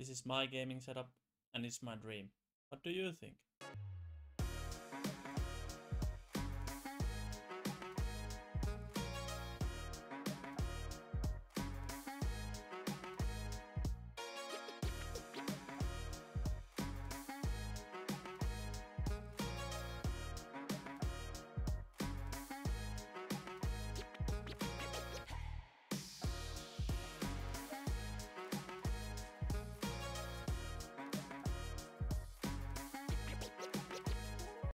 This is my gaming setup and it's my dream. What do you think?